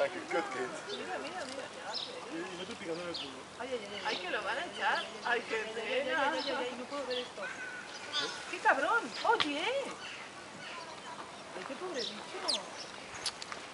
Ay, qué coquete. Mira, mira, mira. ya, Y, y no estoy picando el culo. Ay, ay, ay, Ay, que lo van a echar. Ay, qué ay, ay, pena. ay, ay, ay, no puedo ver esto. ¡Qué cabrón! ¡Oye! ¡Ay, qué pobre bicho!